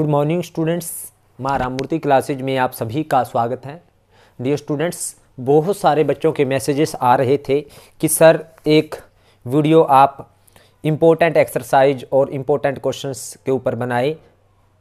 Good morning students माँ Ramamurthy classes में आप सभी का स्वागत है। डियर स्टूडेंट्स बहुत सारे बच्चों के मैसेजेस आ रहे थे कि सर, एक वीडियो आप इम्पोर्टेंट एक्सरसाइज और इम्पोर्टेंट क्वेश्चंस के ऊपर बनाए,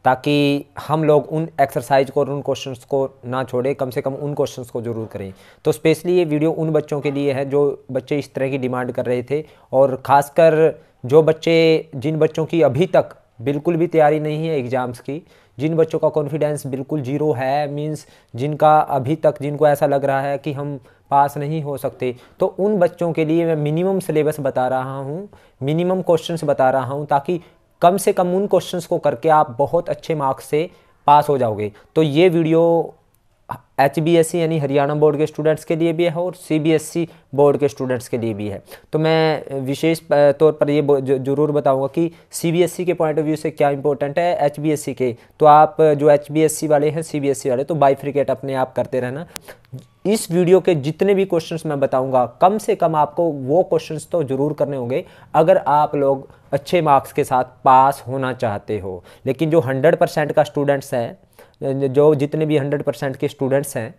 ताकि हम लोग उन एक्सरसाइज को और उन क्वेश्चंस को ना छोड़ें, कम से कम उन क्वेश्चंस को ज़रूर करें। तो स्पेशली ये वीडियो उन बच्चों के लिए है जो बच्चे इस तरह की डिमांड कर रहे थे और ख़ासकर जो बच्चे, जिन बच्चों की अभी तक बिल्कुल भी तैयारी नहीं है एग्ज़ाम्स की। जिन बच्चों का कॉन्फिडेंस बिल्कुल ज़ीरो है मींस जिनका अभी तक, जिनको ऐसा लग रहा है कि हम पास नहीं हो सकते तो उन बच्चों के लिए मैं मिनिमम सिलेबस बता रहा हूँ मिनिमम क्वेश्चंस बता रहा हूँ, ताकि कम से कम उन क्वेश्चंस को करके आप बहुत अच्छे मार्क्स से पास हो जाओगे। तो ये video H B S C यानी हरियाणा बोर्ड के स्टूडेंट्स के लिए भी है और C B S C board के स्टूडेंट्स के लिए भी है। तो मैं विशेष तौर पर ये ज़रूर बताऊँगा कि सी बी एस सी के पॉइंट ऑफ़ व्यू से क्या इंपॉर्टेंट है एच बी एस सी के। तो आप जो एच बी एस सी वाले हैं सी बी एस सी वाले तो बाईफ्रिकेट अपने आप करते रहना। इस वीडियो के जितने भी क्वेश्चंस मैं बताऊँगा, कम से कम आपको वो क्वेश्चंस तो ज़रूर करने होंगे, अगर आप लोग अच्छे मार्क्स के साथ पास होना चाहते हो। लेकिन जो हंड्रेड परसेंट का स्टूडेंट्स है जो जितने भी हंड्रेड परसेंट के स्टूडेंट्स हैं,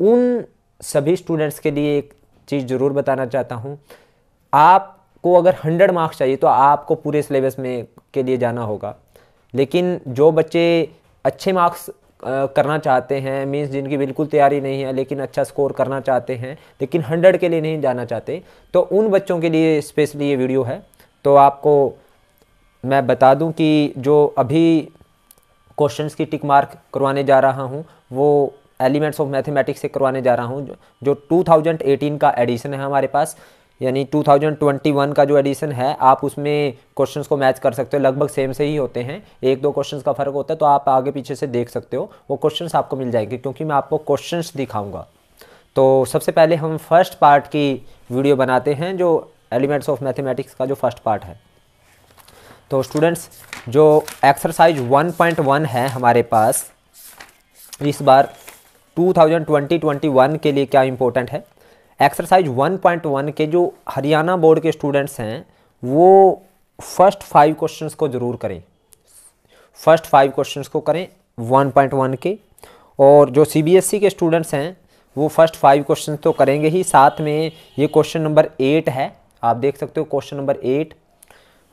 उन सभी स्टूडेंट्स के लिए एक चीज़ ज़रूर बताना चाहता हूँ। आपको अगर हंड्रेड मार्क्स चाहिए तो आपको पूरे सिलेबस में के लिए जाना होगा। लेकिन जो बच्चे अच्छे मार्क्स करना चाहते हैं मीन्स जिनकी बिल्कुल तैयारी नहीं है लेकिन अच्छा स्कोर करना चाहते हैं, लेकिन हंड्रेड के लिए नहीं जाना चाहते तो उन बच्चों के लिए स्पेशली ये वीडियो है। तो आपको मैं बता दूँ कि जो अभी क्वेश्चंस की टिक मार्क करवाने जा रहा हूँ, वो एलिमेंट्स ऑफ़ मैथमेटिक्स से करवाने जा रहा हूँ, जो 2018 का एडिशन है हमारे पास, यानी 2021 का जो एडिशन है, आप उसमें क्वेश्चंस को मैच कर सकते हो, लगभग सेम से ही होते हैं, एक दो क्वेश्चंस का फ़र्क होता है तो आप आगे पीछे से देख सकते हो, वो क्वेश्चंस आपको मिल जाएँगे, क्योंकि मैं आपको क्वेश्चंस दिखाऊँगा। तो सबसे पहले हम फ़र्स्ट पार्ट की वीडियो बनाते हैं, जो एलिमेंट्स ऑफ़ मैथमेटिक्स का जो फ़र्स्ट पार्ट है। तो स्टूडेंट्स जो एक्सरसाइज 1.1 है हमारे पास, इस बार 2020-21 के लिए क्या इम्पोर्टेंट है? एक्सरसाइज 1.1 के जो हरियाणा बोर्ड के स्टूडेंट्स हैं, वो फ़र्स्ट फाइव क्वेश्चंस को ज़रूर करें। फ़र्स्ट फाइव क्वेश्चंस को करें 1.1 के, और जो सीबीएसई e के स्टूडेंट्स हैं, वो फ़र्स्ट फाइव क्वेश्चन तो करेंगे ही। साथ में ये क्वेश्चन नंबर एट है। आप देख सकते हो क्वेश्चन नंबर एट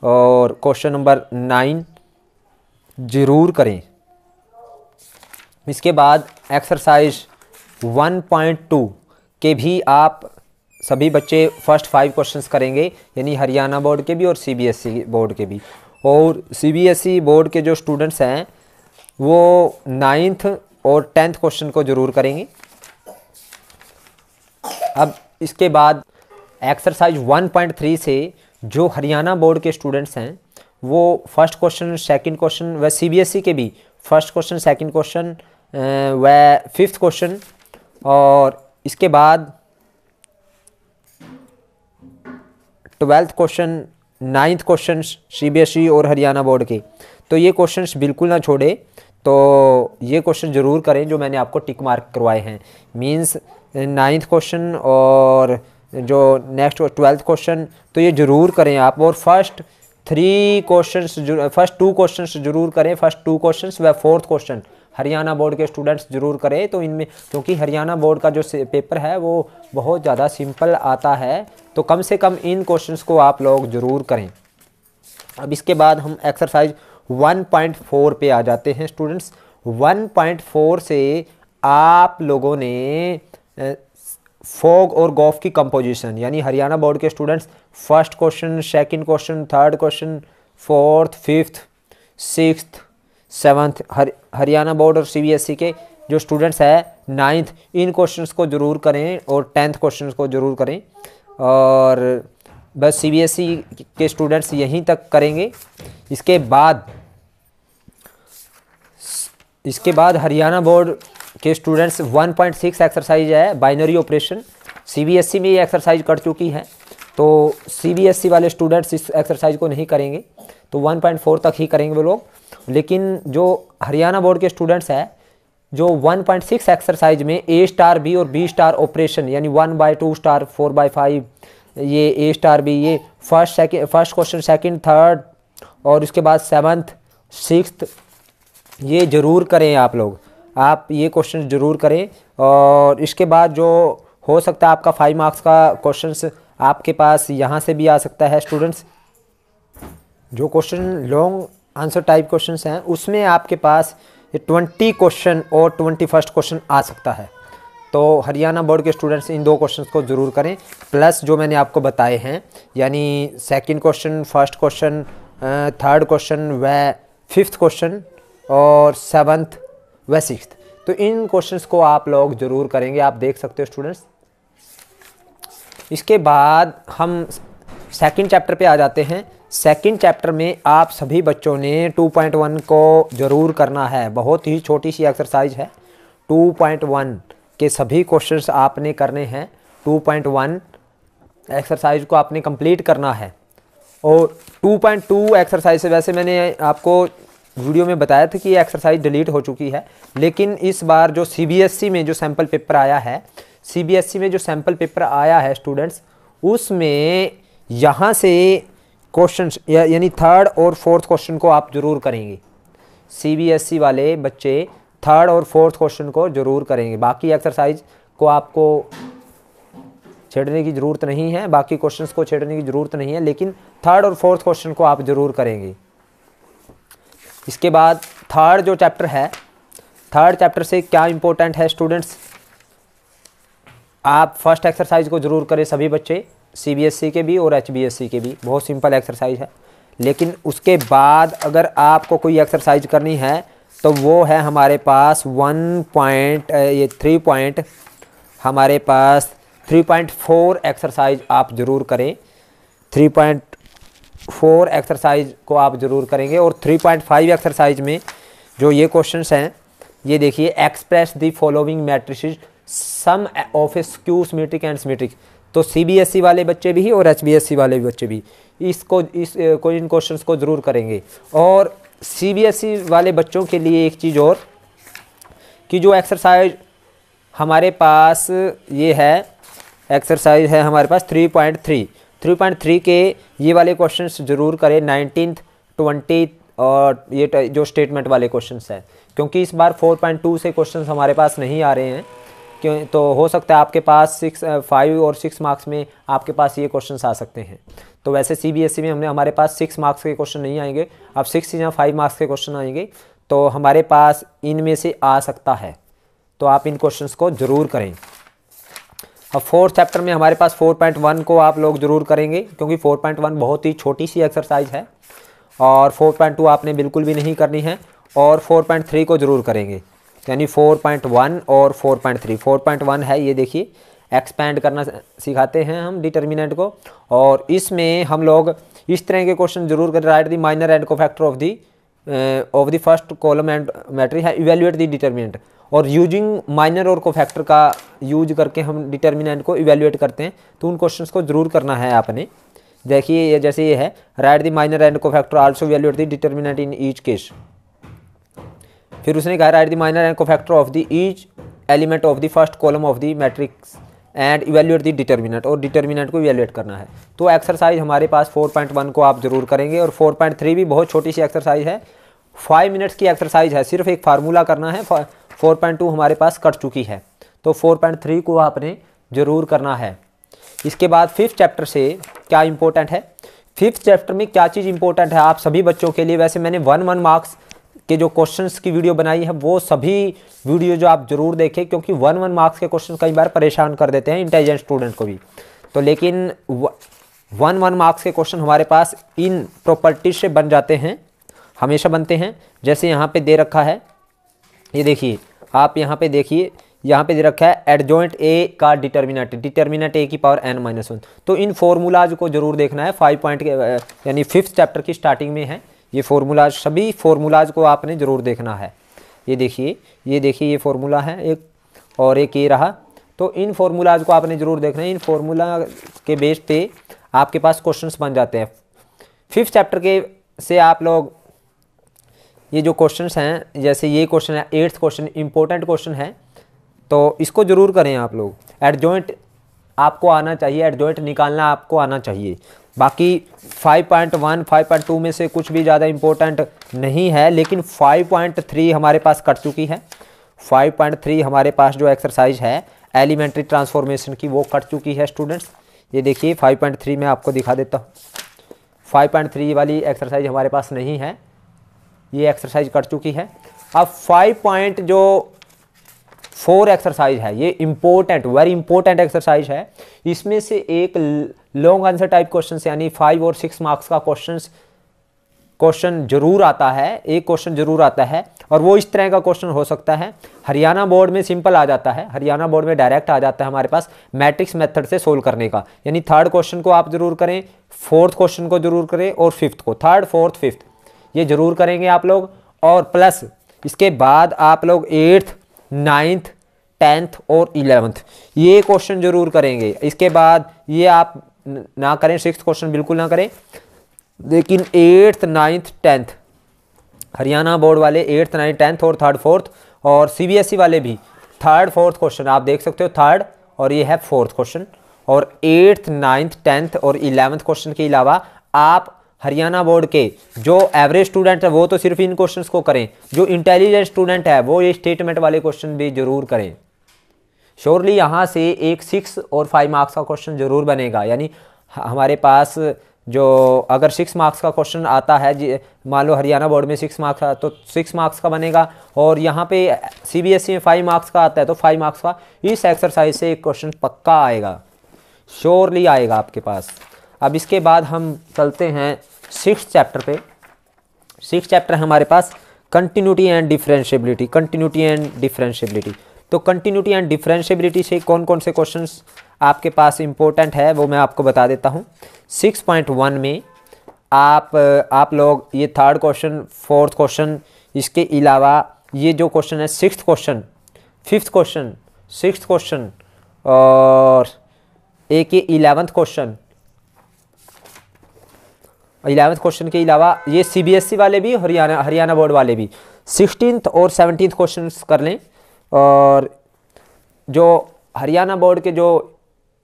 और क्वेश्चन नंबर नाइन ज़रूर करें। इसके बाद एक्सरसाइज 1.2 के भी आप सभी बच्चे फ़र्स्ट फाइव क्वेश्चंस करेंगे, यानी हरियाणा बोर्ड के भी और सीबीएसई बोर्ड के भी। और सीबीएसई बोर्ड के जो स्टूडेंट्स हैं, वो नाइन्थ और टेंथ क्वेश्चन को ज़रूर करेंगे। अब इसके बाद एक्सरसाइज 1.3 से जो हरियाणा बोर्ड के स्टूडेंट्स हैं, वो फ़र्स्ट क्वेश्चन सेकंड क्वेश्चन व सीबीएसई के भी फ़र्स्ट क्वेश्चन सेकंड क्वेश्चन व फिफ्थ क्वेश्चन और इसके बाद twelfth question ninth question CBSE और हरियाणा बोर्ड के। तो ये क्वेश्चंस बिल्कुल ना छोड़े तो ये क्वेश्चन ज़रूर करें जो मैंने आपको टिक मार्क करवाए हैं। मींस नाइन्थ क्वेश्चन और जो नेक्स्ट ट्वेल्थ क्वेश्चन तो ये ज़रूर करें आप और first three question first two question ज़रूर करें फ़र्स्ट टू क्वेश्चन व फोर्थ क्वेश्चन हरियाणा बोर्ड के स्टूडेंट्स ज़रूर करें तो इनमें, क्योंकि हरियाणा बोर्ड का जो पेपर है, वो बहुत ज़्यादा सिंपल आता है तो कम से कम इन क्वेश्चंस को आप लोग ज़रूर करें। अब इसके बाद हम एक्सरसाइज 1.4 पे आ जाते हैं स्टूडेंट्स 1.4 से आप लोगों ने फोग और गोफ की कंपोजिशन यानी हरियाणा बोर्ड के students first question second question third question fourth fifth six seventh हर, हरियाणा बोर्ड और सीबीएसई के जो स्टूडेंट्स हैं नाइन्थ इन क्वेश्चंस को ज़रूर करें और टेंथ क्वेश्चंस को ज़रूर करें। और बस सीबीएसई के स्टूडेंट्स यहीं तक करेंगे। इसके बाद इसके बाद हरियाणा बोर्ड के स्टूडेंट्स 1.6 एक्सरसाइज है बाइनरी ऑपरेशन सीबीएसई में ये एक्सरसाइज कर चुकी है। तो सीबीएसई वाले स्टूडेंट्स इस एक्सरसाइज को नहीं करेंगे तो 1.4 तक ही करेंगे वो लोग। लेकिन जो हरियाणा बोर्ड के स्टूडेंट्स हैं, जो 1.6 एक्सरसाइज में ए स्टार बी और बी स्टार ऑपरेशन यानी one by two star four by five ये ए स्टार बी ये first second first question second third और उसके बाद सेवन्थ सिक्स ये ज़रूर करें आप लोग। आप ये क्वेश्चन ज़रूर करें और इसके बाद जो हो सकता है आपका फाइव मार्क्स का क्वेश्चन आपके पास यहाँ से भी आ सकता है स्टूडेंट्स जो question long answer type questions हैं, उसमें आपके पास ट्वेंटी क्वेश्चन और ट्वेंटी फ़र्स्ट क्वेश्चन आ सकता है। तो हरियाणा बोर्ड के स्टूडेंट्स इन दो क्वेश्चंस को ज़रूर करें। प्लस जो मैंने आपको बताए हैं, यानी second question first question third question व फिफ्थ क्वेश्चन और सेवन्थ व सिक्स तो इन क्वेश्चंस को आप लोग ज़रूर करेंगे। आप देख सकते हो स्टूडेंट्स इसके बाद हम सेकंड चैप्टर पे आ जाते हैं। सेकंड चैप्टर में आप सभी बच्चों ने 2.1 को ज़रूर करना है। बहुत ही छोटी सी एक्सरसाइज है। 2.1 के सभी क्वेश्चंस आपने करने हैं। 2.1 एक्सरसाइज को आपने कंप्लीट करना है। और 2.2 एक्सरसाइज से वैसे मैंने आपको वीडियो में बताया था कि ये एक्सरसाइज डिलीट हो चुकी है। लेकिन इस बार जो सीबीएसई में जो सैंपल पेपर आया है सी में जो सैंपल पेपर आया है स्टूडेंट्स उसमें यहाँ से क्वेश्चन यानी थर्ड और फोर्थ क्वेश्चन को आप ज़रूर करेंगे। सी वाले बच्चे थर्ड और फोर्थ क्वेश्चन को ज़रूर करेंगे। बाकी एक्सरसाइज को आपको छेड़ने की ज़रूरत नहीं है, बाकी क्वेश्चंस को छेड़ने की ज़रूरत नहीं है, लेकिन थर्ड और फोर्थ क्वेश्चन को आप ज़रूर करेंगे। इसके बाद थर्ड जो चैप्टर है थर्ड चैप्टर से क्या इंपॉर्टेंट है स्टूडेंट्स आप फ़र्स्ट एक्सरसाइज को ज़रूर करें सभी बच्चे सी के भी और एच के भी, बहुत सिंपल एक्सरसाइज है। लेकिन उसके बाद अगर आपको कोई एक्सरसाइज करनी है तो वो है हमारे पास वन पॉइंट ये थ्री पॉइंट हमारे पास थ्री पॉइंट फोर एक्सरसाइज आप ज़रूर करें। थ्री पॉइंट फोर एक्सरसाइज को आप ज़रूर करेंगे और थ्री पॉइंट फाइव एक्सरसाइज में जो ये क्वेश्चन हैं, ये देखिए express the following matrices sum of skew symmetric and symmetric तो सी वाले बच्चे भी और एच वाले बच्चे भी, इसको, इस को, इन क्वेश्चंस को ज़रूर करेंगे। और सी वाले बच्चों के लिए एक चीज़ और, कि जो एक्सरसाइज हमारे पास ये है एक्सरसाइज है हमारे पास 3.3 3.3 के ये वाले क्वेश्चन ज़रूर करें। नाइनटीन ट्वेंटी और ये जो स्टेटमेंट वाले क्वेश्चन हैं। क्योंकि इस बार 4.2 से क्वेश्चन हमारे पास नहीं आ रहे हैं। क्यों तो हो सकता है आपके पास सिक्स फाइव और सिक्स मार्क्स में आपके पास ये क्वेश्चंस आ सकते हैं। तो वैसे सी e में हमने, हमारे पास सिक्स मार्क्स के क्वेश्चन नहीं आएँगे। अब सिक्स या फाइव मार्क्स के क्वेश्चन आएँगे। तो हमारे पास इनमें से आ सकता है। तो आप इन क्वेश्चंस को ज़रूर करें। अब फोर्थ चैप्टर में हमारे पास 4.1 को आप लोग ज़रूर करेंगे, क्योंकि 4.1 बहुत ही छोटी सी एक्सरसाइज है और 4.2 आपने बिल्कुल भी नहीं करनी है और 4.3 को ज़रूर करेंगे। यानी 4.1 और 4.3 4.1 है, ये देखिए एक्सपैंड करना सिखाते हैं हम डिटर्मिनेंट को। और इसमें हम लोग इस तरह के क्वेश्चन ज़रूर करें write the minor and cofactor of the of the first column and matrix है इवेल्युएट दी डिटर्मिनेंट और यूजिंग माइनर और कोफैक्टर का यूज़ करके हम डिटर्मिनेंट को इवेल्युएट करते हैं तो उन क्वेश्चंस को ज़रूर करना है आपने। देखिए, ये जैसे ये है write the minor and cofactor also evaluate the determinant in each case फिर उसने कहा write the minor and cofactor of the each element of the first column of the matrix and evaluate the determinant और determinant को evaluate करना है। तो exercise हमारे पास 4.1 को आप ज़रूर करेंगे, और 4.3 भी बहुत छोटी सी एक्सरसाइज है। फाइव मिनट्स की एक्सरसाइज है, सिर्फ़ एक फार्मूला करना है 4.2 हमारे पास कट चुकी है। तो 4.3 को आपने ज़रूर करना है। इसके बाद फिफ्थ चैप्टर से क्या इंपॉर्टेंट है? फिफ्थ चैप्टर में क्या चीज़ इंपॉर्टेंट है आप सभी बच्चों के लिए? वैसे मैंने वन वन मार्क्स के जो क्वेश्चंस की वीडियो बनाई है, वो सभी वीडियो जो आप ज़रूर देखें, क्योंकि वन वन मार्क्स के क्वेश्चन कई बार परेशान कर देते हैं इंटेलिजेंट स्टूडेंट को भी। तो लेकिन वन वन मार्क्स के क्वेश्चन हमारे पास इन प्रॉपर्टीज़ से बन जाते हैं, हमेशा बनते हैं। जैसे यहाँ पे दे रखा है ये देखिए, आप यहाँ पे देखिए, यहाँ पे दे रखा है एडजॉइंट ए का डिटर्मिनेंट डिटर्मिनेंट ए की पावर एन माइनस वन तो इन फॉर्मूलाज को ज़रूर देखना है फाइव पॉइंट यानी फिफ्थ चैप्टर की स्टार्टिंग में है, ये फॉर्मूलाज सभी फॉर्मूलाज को आपने ज़रूर देखना है। ये देखिए ये देखिए, ये फॉर्मूला है एक, और एक ये रहा। तो इन फॉर्मूलाज को आपने ज़रूर देखना है, इन फॉर्मूला के बेस पे आपके पास क्वेश्चंस बन जाते हैं। फिफ्थ चैप्टर के से आप लोग ये जो क्वेश्चंस हैं, जैसे ये क्वेश्चन है एट्थ क्वेश्चन इंपॉर्टेंट क्वेश्चन है तो इसको ज़रूर करें आप लोग। एडजॉइंट आपको आना चाहिए एडजॉइंट निकालना आपको आना चाहिए। बाकी 5.1 5.2 में से कुछ भी ज़्यादा इम्पोर्टेंट नहीं है, लेकिन 5.3 हमारे पास कट चुकी है। 5.3 हमारे पास जो एक्सरसाइज है एलिमेंट्री ट्रांसफॉर्मेशन की, वो कट चुकी है स्टूडेंट्स ये देखिए 5.3 मैं आपको दिखा देता हूँ। 5.3 वाली एक्सरसाइज हमारे पास नहीं है। ये एक्सरसाइज कर चुकी है। अब फाइव पॉइंट जो फोर एक्सरसाइज है, ये इंपॉर्टेंट वेरी इंपॉर्टेंट एक्सरसाइज है। इसमें से एक लॉन्ग आंसर टाइप क्वेश्चन यानी फाइव और सिक्स मार्क्स का क्वेश्चन क्वेश्चन ज़रूर आता है, एक क्वेश्चन ज़रूर आता है, और वो इस तरह का क्वेश्चन हो सकता है। हरियाणा बोर्ड में सिंपल आ जाता है, हरियाणा बोर्ड में डायरेक्ट आ जाता है हमारे पास मैट्रिक्स मेथड से सोल्व करने का। यानी थर्ड क्वेश्चन को आप ज़रूर करें फोर्थ क्वेश्चन को ज़रूर करें, और फिफ्थ को थर्ड फोर्थ फिफ्थ ये ज़रूर करेंगे आप लोग। और प्लस, इसके बाद आप लोग एट्थ नाइन्थ टेंथ और इलेवंथ ये क्वेश्चन ज़रूर करेंगे। इसके बाद ये आप ना करें सिक्स क्वेश्चन बिल्कुल ना करें। लेकिन eighth ninth tenth Haryana board वाले एट्थ नाइन्थ टेंथ और थर्ड फोर्थ और सीबीएसई e वाले भी थर्ड फोर्थ क्वेश्चन आप देख सकते हो थर्ड और ये है फोर्थ क्वेश्चन और एट्थ नाइन्थ टेंथ और इलेवंथ क्वेश्चन के अलावा आप हरियाणा बोर्ड के, जो एवरेज स्टूडेंट है, वो तो सिर्फ़ इन क्वेश्चंस को करें। जो इंटेलिजेंट स्टूडेंट है, वो ये स्टेटमेंट वाले क्वेश्चन भी ज़रूर करें। श्योरली यहाँ से एक सिक्स और फाइव मार्क्स का क्वेश्चन ज़रूर बनेगा। यानी हमारे पास जो, अगर सिक्स मार्क्स का क्वेश्चन आता है मान लो हरियाणा बोर्ड में सिक्स मार्क्स का तो सिक्स मार्क्स का बनेगा। और यहाँ पे सीबीएसई में फाइव मार्क्स का आता है तो फाइव मार्क्स का, इस एक्सरसाइज से एक क्वेश्चन पक्का आएगा। श्योरली आएगा आपके पास। अब इसके बाद हम चलते हैं सिक्स चैप्टर पे। सिक्स चैप्टर हमारे पास continuity and differentiability continuity and differentiability तो कंटिन्यूटी एंड डिफरेंशियबिलिटी से कौन कौन से क्वेश्चंस आपके पास इंपॉर्टेंट है, वो मैं आपको बता देता हूँ। 6.1 में आप आप लोग, ये थर्ड क्वेश्चन फोर्थ क्वेश्चन इसके अलावा ये जो क्वेश्चन है six question fifth question six question और एक ये इलेवंथ क्वेश्चन इलेवेंथ क्वेश्चन के अलावा ये सीबीएसई e वाले भी, हरियाणा हरियाणा बोर्ड वाले भी। सिक्सटीन और सेवनटीन क्वेश्चन कर लें। और जो हरियाणा बोर्ड के जो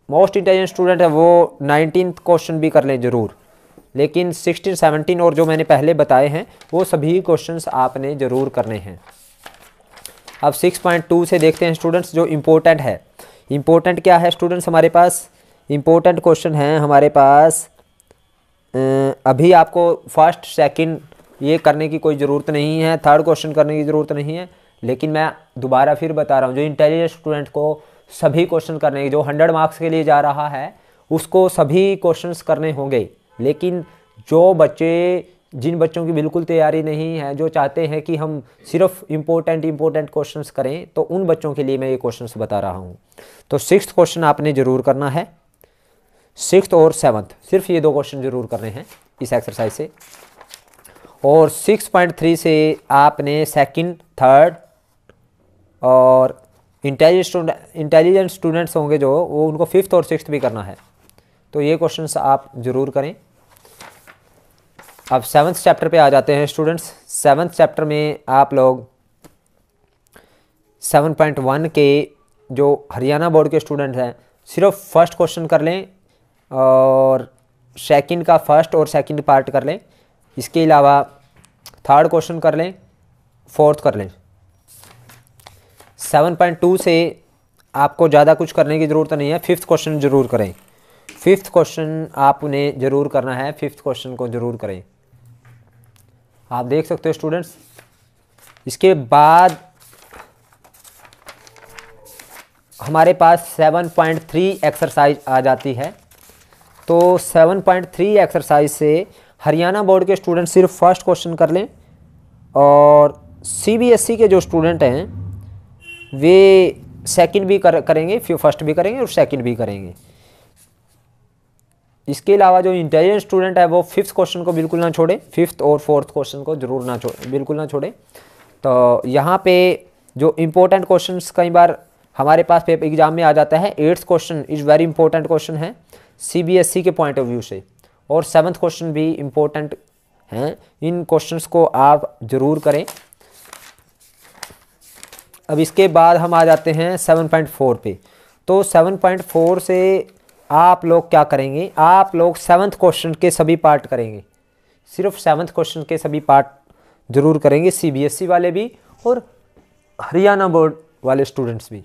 मोस्ट इंटेलिजेंट स्टूडेंट है, वो नाइनटीन क्वेश्चन भी कर लें ज़रूर। लेकिन सिक्सटीन सेवनटीन और जो मैंने पहले बताए हैं, वो सभी क्वेश्चन आपने ज़रूर करने हैं। अब 6.2 से देखते हैं स्टूडेंट्स जो इम्पोर्टेंट है। इम्पोर्टेंट क्या है स्टूडेंट्स हमारे पास? इम्पोर्टेंट क्वेश्चन है हमारे पास अभी आपको फ़र्स्ट सेकंड ये करने की कोई ज़रूरत नहीं है थर्ड क्वेश्चन करने की ज़रूरत नहीं है, लेकिन मैं दोबारा फिर बता रहा हूँ, जो इंटेलिजेंट स्टूडेंट को सभी क्वेश्चन करने जो हंड्रेड मार्क्स के लिए जा रहा है, उसको सभी क्वेश्चंस करने होंगे, लेकिन जो बच्चे, जिन बच्चों की बिल्कुल तैयारी नहीं है, जो चाहते हैं कि हम सिर्फ़ इम्पोर्टेंट इम्पोर्टेंट क्वेश्चंस करें तो उन बच्चों के लिए मैं ये क्वेश्चंस बता रहा हूँ। तो सिक्स क्वेश्चन आपने ज़रूर करना है। सिक्स और सेवन्थ, सिर्फ़ ये दो क्वेश्चन ज़रूर करने हैं इस एक्सरसाइज से। और 6.3 से आपने सेकंड थर्ड और इंटेलिजेंट स्टूडेंट इंटेलिजेंट स्टूडेंट्स होंगे जो, वो उनको फिफ्थ और सिक्स भी करना है। तो ये क्वेश्चन आप ज़रूर करें। अब सेवन्थ चैप्टर पे आ जाते हैं स्टूडेंट्स सेवन्थ चैप्टर में आप लोग 7.1 के जो हरियाणा बोर्ड के स्टूडेंट हैं, सिर्फ़ फ़र्स्ट क्वेश्चन कर लें। और सेकंड का फ़र्स्ट और सेकंड पार्ट कर लें। इसके अलावा थर्ड क्वेश्चन कर लें फोर्थ कर लें। 7.2 से आपको ज़्यादा कुछ करने की ज़रूरत नहीं है फिफ्थ क्वेश्चन ज़रूर करें। फिफ्थ क्वेश्चन आपने ज़रूर करना है फिफ्थ क्वेश्चन को ज़रूर करें। आप देख सकते हो स्टूडेंट्स इसके बाद हमारे पास 7.3 एक्सरसाइज आ जाती है। तो 7.3 एक्सरसाइज से हरियाणा बोर्ड के स्टूडेंट सिर्फ़ फ़र्स्ट क्वेश्चन कर लें और सीबीएसई e के जो स्टूडेंट हैं, वे सेकंड भी कर, करेंगे, फिर फ़र्स्ट भी करेंगे और सेकंड भी करेंगे। इसके अलावा जो इंटेलिजेंट स्टूडेंट है, वो फिफ्थ क्वेश्चन को बिल्कुल ना छोड़े फिफ्थ और फोर्थ क्वेश्चन को ज़रूर ना छोड़े, बिल्कुल ना छोड़े। तो यहाँ पे जो इम्पोर्टेंट क्वेश्चन कई बार हमारे पास पेपर एग्ज़ाम में आ जाता है eighth question is very important question है। सी के पॉइंट ऑफ़ व्यू से। और सेवन्थ क्वेश्चन भी इम्पोर्टेंट हैं। इन क्वेश्चंस को आप ज़रूर करें। अब इसके बाद हम आ जाते हैं 7.4 पे। तो 7.4 से आप लोग क्या करेंगे? आप लोग सेवन्थ क्वेश्चन के सभी पार्ट करेंगे। सिर्फ़ सेवन्थ क्वेश्चन के सभी पार्ट ज़रूर करेंगे सीबीएसई वाले भी और हरियाणा बोर्ड वाले स्टूडेंट्स भी।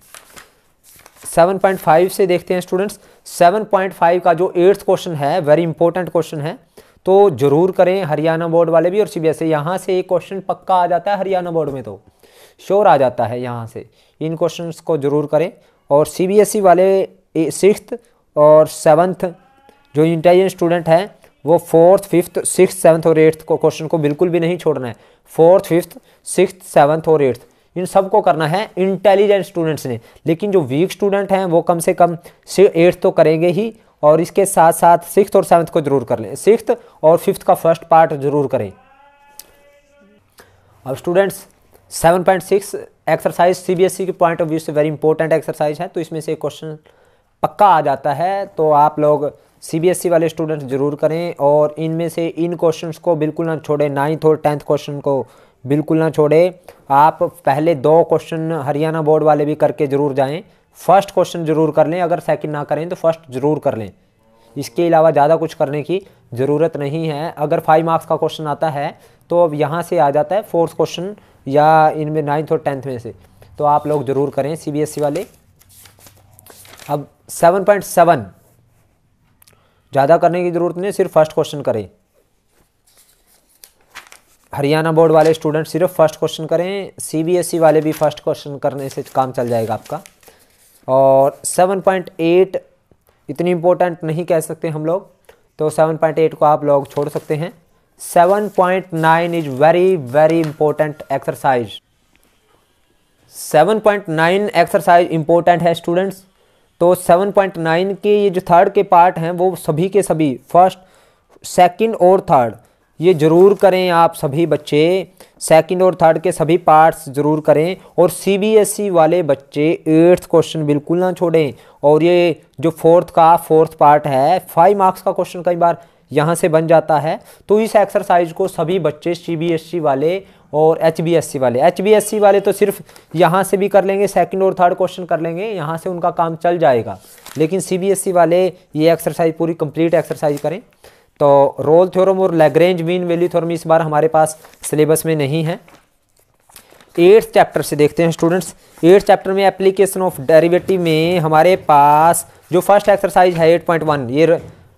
7.5 से देखते हैं स्टूडेंट्स 7.5 का जो एट्थ क्वेश्चन है वेरी इंपॉर्टेंट क्वेश्चन है तो ज़रूर करें हरियाणा बोर्ड वाले भी और सी सीबीएसई यहाँ से एक क्वेश्चन पक्का आ जाता है हरियाणा बोर्ड में तो। श्योर आ जाता है यहाँ से। इन क्वेश्चन को ज़रूर करें। और सीबीएसई वाले सिक्स और सेवन्थ जो इंटेलिजेंट स्टूडेंट हैं, वो फोर्थ फिफ्थ सिक्स सेवन्थ और एट्थ को क्वेश्चन को बिल्कुल भी नहीं छोड़ना है। फोर्थ फिफ्थ सिक्स सेवन्थ और एट्थ इन सबको करना है इंटेलिजेंट स्टूडेंट्स ने। लेकिन जो वीक स्टूडेंट हैं, वो कम से कम एट्थ तो करेंगे ही, और इसके साथ साथ सिक्स और सेवन्थ को ज़रूर कर लें। सिक्स और फिफ्थ का फ़र्स्ट पार्ट ज़रूर करें। अब स्टूडेंट्स 7.6 एक्सरसाइज सीबीएसई के पॉइंट ऑफ़ व्यू से वेरी इंपॉर्टेंट एक्सरसाइज है तो इसमें से क्वेश्चन पक्का आ जाता है तो आप लोग सीबीएसई वाले स्टूडेंट्स ज़रूर करें, और इनमें से इन क्वेश्चंस को बिल्कुल ना छोड़ें नाइन्थ और टेंथ क्वेश्चन को बिल्कुल ना छोड़ें। आप पहले दो क्वेश्चन हरियाणा बोर्ड वाले भी करके ज़रूर जाएँ। फ़र्स्ट क्वेश्चन ज़रूर कर लें, अगर सेकंड ना करें तो फ़र्स्ट ज़रूर कर लें। इसके अलावा ज़्यादा कुछ करने की ज़रूरत नहीं है। अगर फाइव मार्क्स का क्वेश्चन आता है तो अब यहाँ से आ जाता है फोर्थ क्वेश्चन या इनमें नाइन्थ और टेंथ में से। तो आप लोग ज़रूर करें सीबीएसई वाले। अब सेवन पॉइंट सेवन ज़्यादा करने की ज़रूरत नहीं, सिर्फ़ फ़र्स्ट क्वेश्चन करें। हरियाणा बोर्ड वाले स्टूडेंट सिर्फ़ फ़र्स्ट क्वेश्चन करें सीबीएसई वाले भी फ़र्स्ट क्वेश्चन करने से काम चल जाएगा आपका। और 7.8 इतनी इम्पोर्टेंट नहीं कह सकते हम लोग तो 7.8 को आप लोग छोड़ सकते हैं। 7.9 is very very important exercise 7.9 exercise important है स्टूडेंट्स तो 7.9 के ये जो थर्ड के पार्ट हैं, वो सभी के सभी फ़र्स्ट सेकंड और थर्ड ये ज़रूर करें आप सभी बच्चे सेकंड और थर्ड के सभी पार्ट्स ज़रूर करें और सीबीएसई वाले बच्चे एट्थ क्वेश्चन बिल्कुल ना छोड़ें। और ये जो फोर्थ का फोर्थ पार्ट है फाइव मार्क्स का क्वेश्चन कई बार यहाँ से बन जाता है। तो इस एक्सरसाइज को सभी बच्चे सी वाले और एच वाले एच वाले तो सिर्फ़ यहाँ से भी कर लेंगे सेकंड और थर्ड क्वेश्चन कर लेंगे, यहाँ से उनका काम चल जाएगा। लेकिन सी वाले ये एक्सरसाइज पूरी कंप्लीट एक्सरसाइज करें। तो रोल थ्योरम और लैग्रेंज मीन वैल्यू थ्योरम इस बार हमारे पास सिलेबस में नहीं है। एट्थ चैप्टर से देखते हैं स्टूडेंट्स एट्थ चैप्टर में एप्लीकेशन ऑफ़ डेरिवेटिव में हमारे पास जो फ़र्स्ट एक्सरसाइज है 8.1 ये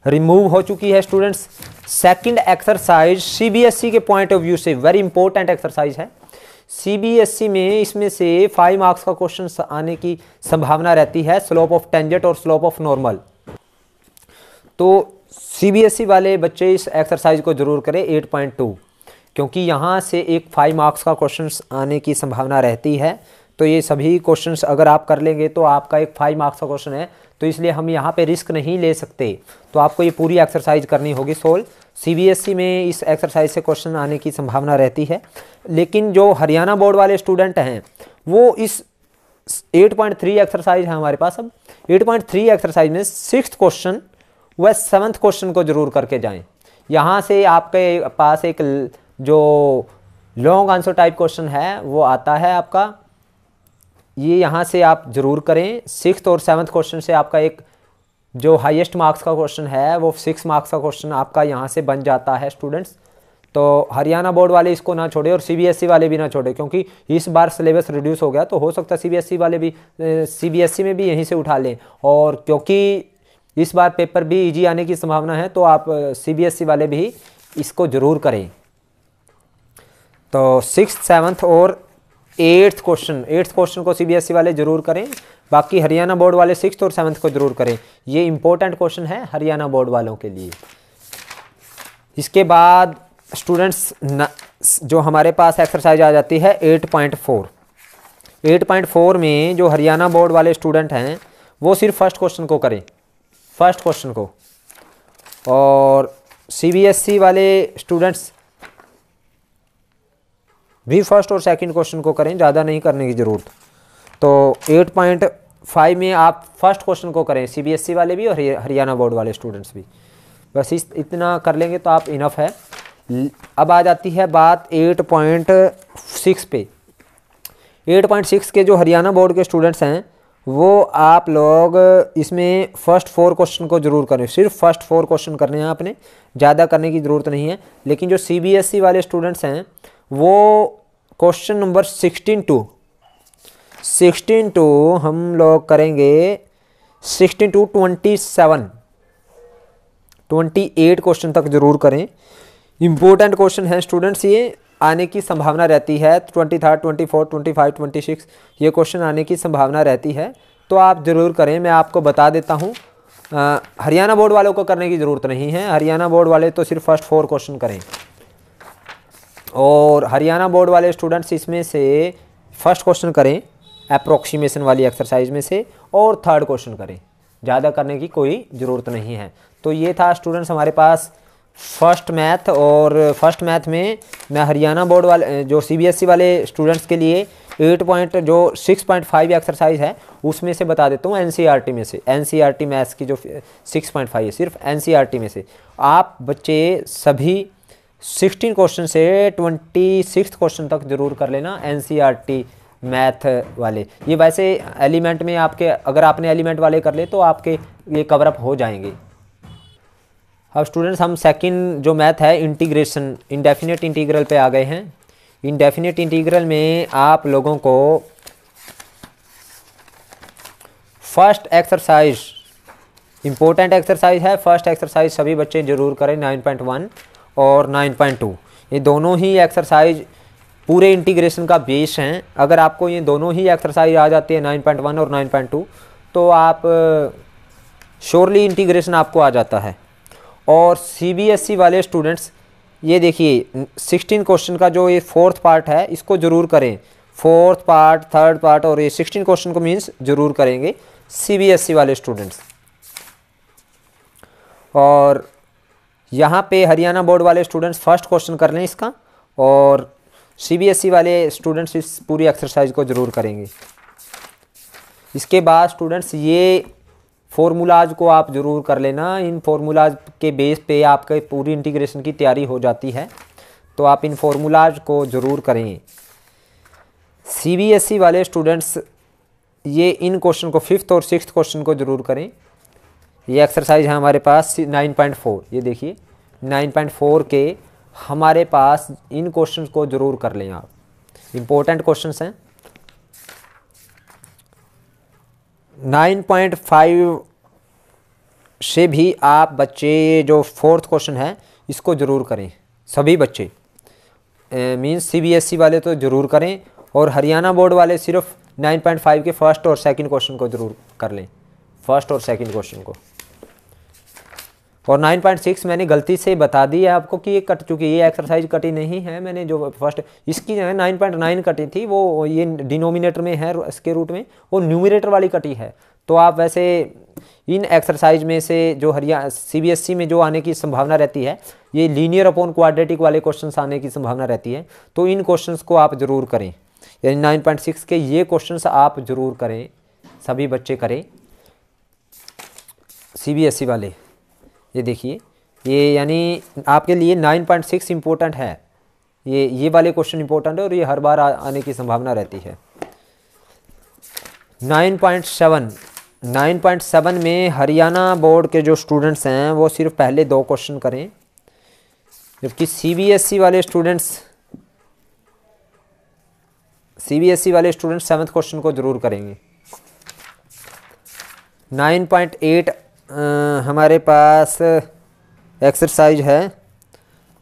रिमूव हो चुकी है स्टूडेंट्स सेकंड एक्सरसाइज सीबीएसई के पॉइंट ऑफ़ व्यू से वेरी इंपॉर्टेंट एक्सरसाइज है। सीबीएसई में इसमें से फाइव मार्क्स का क्वेश्चन आने की संभावना रहती है स्लोप ऑफ़ टेंजेंट और स्लोप ऑफ़ नॉर्मल तो सीबीएसई वाले बच्चे इस एक्सरसाइज को ज़रूर करें 8.2 क्योंकि यहाँ से एक फाइव मार्क्स का क्वेश्चन आने की संभावना रहती है। तो ये सभी क्वेश्चन अगर आप कर लेंगे तो आपका एक फाइव मार्क्स का क्वेश्चन है। तो इसलिए हम यहाँ पे रिस्क नहीं ले सकते। तो आपको ये पूरी एक्सरसाइज करनी होगी सोल्व सीबीएसई में इस एक्सरसाइज से क्वेश्चन आने की संभावना रहती है। लेकिन जो हरियाणा बोर्ड वाले स्टूडेंट हैं, वो इस 8.3 एक्सरसाइज है हमारे पास अब। 8.3 एक्सरसाइज में सिक्स क्वेश्चन वह सेवन्थ क्वेश्चन को ज़रूर करके जाएँ। यहाँ से आपके पास एक जो लॉन्ग आंसर टाइप क्वेश्चन है, वो आता है आपका। ये यहाँ से आप ज़रूर करें। सिक्स और सेवन्थ क्वेश्चन से आपका एक जो हाईएस्ट मार्क्स का क्वेश्चन है, वो सिक्स मार्क्स का क्वेश्चन आपका यहाँ से बन जाता है स्टूडेंट्स तो हरियाणा बोर्ड वाले इसको ना छोड़े और सीबीएसई वाले भी ना छोड़े, क्योंकि इस बार सिलेबस रिड्यूस हो गया तो हो सकता है सीबीएसई वाले भी सीबीएसई में भी यहीं से उठा लें। और क्योंकि इस बार पेपर भी इजी आने की संभावना है तो आप सीबीएसई वाले भी इसको ज़रूर करें। तो सिक्स सेवन्थ और एट्थ क्वेश्चन एट्थ क्वेश्चन को सीबीएसई वाले ज़रूर करें, बाकी हरियाणा बोर्ड वाले सिक्स और सेवन्थ को ज़रूर करें। ये इंपॉर्टेंट क्वेश्चन है हरियाणा बोर्ड वालों के लिए। इसके बाद स्टूडेंट्स जो हमारे पास एक्सरसाइज आ जाती है 8.4 8.4 में जो हरियाणा बोर्ड वाले स्टूडेंट हैं, वो सिर्फ़ फ़र्स्ट क्वेश्चन को करें। फ़र्स्ट क्वेश्चन को। और सीबीएसई वाले स्टूडेंट्स भी फ़र्स्ट और सेकंड क्वेश्चन को करें, ज़्यादा नहीं करने की ज़रूरत। तो 8.5 में आप फ़र्स्ट क्वेश्चन को करें सीबीएसई वाले भी और हरियाणा बोर्ड वाले स्टूडेंट्स भी। बस इस, इतना कर लेंगे तो आप इनफ है। अब आ जाती है बात 8.6 पे। 8.6 के जो हरियाणा बोर्ड के स्टूडेंट्स हैं वो आप लोग इसमें फ़र्स्ट फोर क्वेश्चन को ज़रूर करें। सिर्फ़ फ़र्स्ट फोर क्वेश्चन करने हैं आपने, ज़्यादा करने की ज़रूरत नहीं है। लेकिन जो सी e वाले स्टूडेंट्स हैं, वो question number sixteen to sixteen to हम लोग करेंगे sixteen to twenty seven twenty eight question तक ज़रूर करें। इम्पोर्टेंट क्वेश्चन है स्टूडेंट्स ये। आने की संभावना रहती है twenty third twenty four twenty five twenty six ये क्वेश्चन आने की संभावना रहती है। तो आप ज़रूर करें, मैं आपको बता देता हूँ। हरियाणा बोर्ड वालों को करने की ज़रूरत नहीं है। हरियाणा बोर्ड वाले तो सिर्फ़ फ़र्स्ट फोर क्वेश्चन करें। और हरियाणा बोर्ड वाले स्टूडेंट्स इसमें से फ़र्स्ट क्वेश्चन करें अप्रोक्सीमेशन वाली एक्सरसाइज में से, और थर्ड क्वेश्चन करें। ज़्यादा करने की कोई ज़रूरत नहीं है। तो ये था स्टूडेंट्स हमारे पास। फ़र्स्ट मैथ और फ़र्स्ट मैथ में मैं हरियाणा बोर्ड वाले, जो सीबीएसई e वाले स्टूडेंट्स के लिए एट पॉइंट जो सिक्स पॉइंट फाइव एक्सरसाइज है, उसमें से बता देता हूँ एनसीईआरटी में से। एनसीईआरटी मैथ्स की जो सिक्स पॉइंट फाइव है, सिर्फ़ एनसीईआरटी में से। आप बच्चे सभी सिक्सटीन क्वेश्चन से ट्वेंटी सिक्स क्वेश्चन तक ज़रूर कर लेना एनसीईआरटी मैथ वाले। ये वैसे एलिमेंट में आपके, अगर आपने एलिमेंट वाले कर ले तो आपके ये कवरअप हो जाएँगे। अब स्टूडेंट्स हम सेकंड जो मैथ है इंटीग्रेशन इंडेफिनेट इंटीग्रल पे आ गए हैं। इंडेफिनेट इंटीग्रल में आप लोगों को फ़र्स्ट एक्सरसाइज इंपॉर्टेंट एक्सरसाइज है। फ़र्स्ट एक्सरसाइज सभी बच्चे ज़रूर करें 9.1 और 9.2 ये दोनों ही एक्सरसाइज पूरे इंटीग्रेशन का बेस हैं। अगर आपको ये दोनों ही एक्सरसाइज आ जाती है 9.1 और 9.2 तो आप श्योरली इंटीग्रेशन आपको आ जाता है। और सीबीएसई वाले स्टूडेंट्स ये देखिए 16 क्वेश्चन का जो ये फोर्थ पार्ट है, इसको ज़रूर करें। फोर्थ पार्ट थर्ड पार्ट और ये 16 क्वेश्चन को मीन्स ज़रूर करेंगे सीबीएसई वाले स्टूडेंट्स और यहाँ पे हरियाणा बोर्ड वाले स्टूडेंट्स फ़र्स्ट क्वेश्चन कर लें इसका और सीबीएसई वाले स्टूडेंट्स इस पूरी एक्सरसाइज को ज़रूर करेंगे। इसके बाद स्टूडेंट्स ये फॉर्मूलाज को आप ज़रूर कर लेना। इन फॉर्मूलाज के बेस पे आपके पूरी इंटीग्रेशन की तैयारी हो जाती है। तो आप इन फॉर्मूलाज को ज़रूर करें। सीबीएसई वाले स्टूडेंट्स ये इन क्वेश्चन को फिफ्थ और सिक्स क्वेश्चन को ज़रूर करें। ये एक्सरसाइज है हमारे पास 9.4 ये देखिए 9.4 के हमारे पास इन क्वेश्चन को ज़रूर कर लें आप। इम्पोर्टेंट क्वेश्चन हैं। 9.5 से भी आप बच्चे, जो फोर्थ क्वेश्चन है, इसको ज़रूर करें। सभी बच्चे। मीन्स सीबीएसई वाले तो ज़रूर करें और हरियाणा बोर्ड वाले सिर्फ़ 9.5 के फ़र्स्ट और सेकंड क्वेश्चन को ज़रूर कर लें। फ़र्स्ट और सेकंड क्वेश्चन को। और 9.6 मैंने गलती से बता दी है आपको कि ये कट चुकी है, ये एक्सरसाइज कटी नहीं है मैंने जो फ़र्स्ट इसकी जो है 9.9 कटी थी, वो ये डिनोमिनेटर में है, इसके रूट में, वो न्यूमिनेटर वाली कटी है। तो आप वैसे इन एक्सरसाइज में से जो हरियाणा सी में जो आने की संभावना रहती है, ये लीनियर अपॉन क्वाड्रेटिक वाले क्वेश्चन आने की संभावना रहती है तो इन क्वेश्चन को आप ज़रूर करें। यानी नाइन के ये क्वेश्चन आप ज़रूर करें, सभी बच्चे करें सी वाले। ये देखिए ये यानी आपके लिए 9.6 पॉइंट सिक्स इम्पोर्टेंट है। ये ये वाले क्वेश्चन इंपॉर्टेंट है और ये हर बार आ, आने की संभावना रहती है। 9.7 9.7 में हरियाणा बोर्ड के जो स्टूडेंट्स हैं वो सिर्फ़ पहले दो क्वेश्चन करें। जबकि सीबीएसई वाले स्टूडेंट्स सीबीएसई वाले स्टूडेंट्स सेवन्थ क्वेश्चन को ज़रूर करेंगे। 9.8 हमारे पास एक्सरसाइज है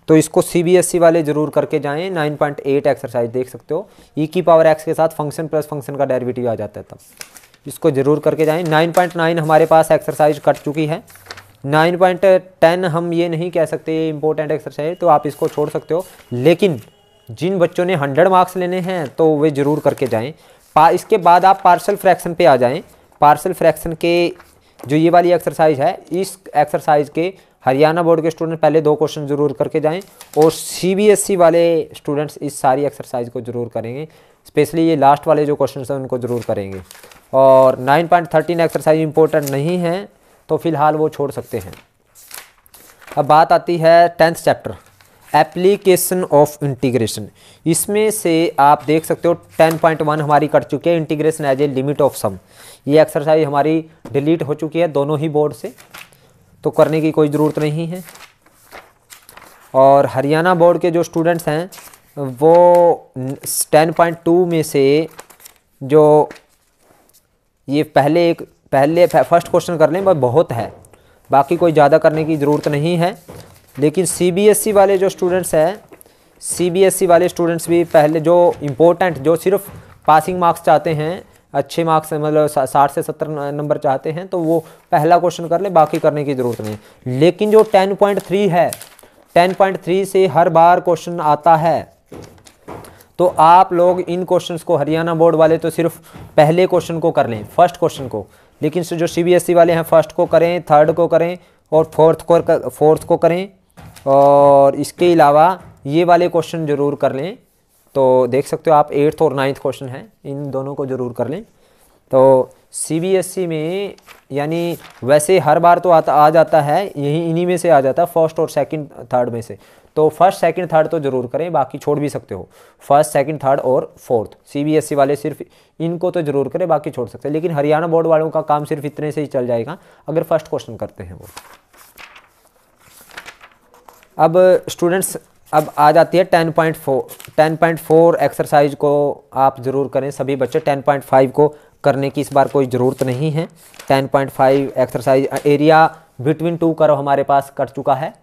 तो इसको सी बी एस ई वाले ज़रूर करके जाएँ। 9.8 एक्सरसाइज देख सकते हो। ई e की पावर एक्स के साथ फ़ंक्शन प्लस फ़ंक्शन का डेरिवेटिव आ जाता है तब। इसको ज़रूर करके जाएँ। 9.9 हमारे पास एक्सरसाइज कट चुकी है। 9.10 हम ये नहीं कह सकते ये इंपॉर्टेंट एक्सरसाइज तो आप इसको छोड़ सकते हो। लेकिन जिन बच्चों ने 100 मार्क्स लेने हैं तो वे ज़रूर करके जाएँ। इसके बाद आप पार्सल फ्रैक्शन पे आ जाएँ। पार्सल फ्रैक्शन के जो ये वाली एक्सरसाइज है, इस एक्सरसाइज के हरियाणा बोर्ड के स्टूडेंट पहले दो क्वेश्चन ज़रूर करके जाएँ और सीबीएसई e वाले स्टूडेंट्स इस सारी एक्सरसाइज को ज़रूर करेंगे। स्पेशली ये लास्ट वाले जो क्वेश्चन हैं, उनको ज़रूर करेंगे। और 9.13 एक्सरसाइज इंपॉर्टेंट नहीं है तो फ़िलहाल वो छोड़ सकते हैं। अब बात आती है tenth chapter application of integration इसमें से आप देख सकते हो 10.1 हमारी कट चुकी है integration as a limit of sum ये एक्सरसाइज हमारी डिलीट हो चुकी है दोनों ही बोर्ड से तो करने की कोई ज़रूरत नहीं है। और हरियाणा बोर्ड के जो स्टूडेंट्स हैं, वो 10.2 में से जो ये पहले एक, पहले फ़र्स्ट क्वेश्चन कर लें बहुत है। बाकी कोई ज़्यादा करने की ज़रूरत नहीं है। लेकिन सीबीएसई e वाले जो स्टूडेंट्स हैं सीबीएसई e वाले स्टूडेंट्स भी पहले जो इम्पोर्टेंट जो सिर्फ़ पासिंग मार्क्स चाहते हैं, अच्छे मार्क्स मतलब साठ से सत्तर नंबर चाहते हैं तो वो पहला क्वेश्चन कर ले, बाकी करने की ज़रूरत नहीं लेकिन जो टेन पॉइंट थ्री है टेन पॉइंट थ्री से हर बार क्वेश्चन आता है तो आप लोग इन क्वेश्चंस को हरियाणा बोर्ड वाले तो सिर्फ़ पहले क्वेश्चन को कर लें फ़र्स्ट क्वेश्चन को। लेकिन जो सी वाले हैं फ़र्स्ट को करें थर्ड को करें, और फोर्थ को फोर्थ को करें और इसके अलावा ये वाले क्वेश्चन ज़रूर कर लें। तो देख सकते हो आप एट्थ और नाइन्थ क्वेश्चन हैं। इन दोनों को ज़रूर कर लें। तो सी में, यानी वैसे हर बार तो आता, आ जाता है, यही इन्हीं में से आ जाता है फ़र्स्ट और सेकंड थर्ड में से। तो फ़र्स्ट सेकंड थर्ड तो ज़रूर करें, बाकी छोड़ भी सकते हो। फ़र्स्ट सेकंड थर्ड और फोर्थ सी वाले सिर्फ़ इनको तो ज़रूर करें, बाकी छोड़ सकते हैं। लेकिन हरियाणा बोर्ड वालों का काम सिर्फ़ इतने से ही चल जाएगा, अगर फ़र्स्ट क्वेश्चन करते हैं वो। अब स्टूडेंट्स अब आ जाती है ten point four ten point four exercise को आप ज़रूर करें। सभी बच्चे टेन पॉइंट फाइव को करने की इस बार कोई ज़रूरत नहीं है। Ten point five exercise area between two करो, हमारे पास कर चुका है।